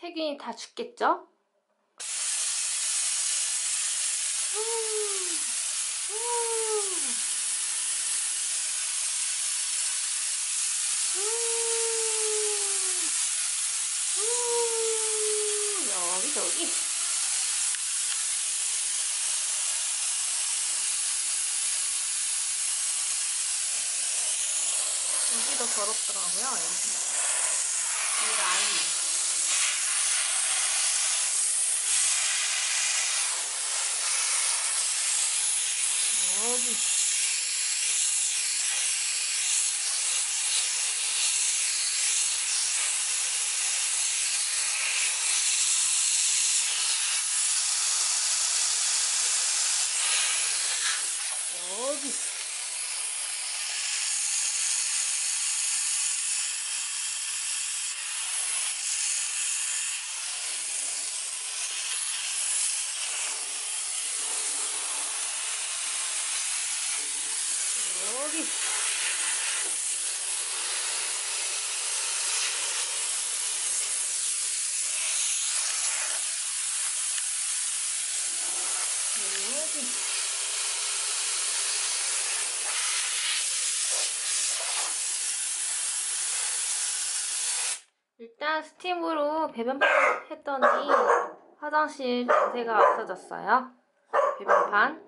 세균이 다 죽겠죠? 여기 저기. 여기도 더럽더라고요 여기. 이 라인 여기 여기. 여기. 일단 스팀으로 배변판 했더니 화장실 냄새가 없어졌어요. 배변판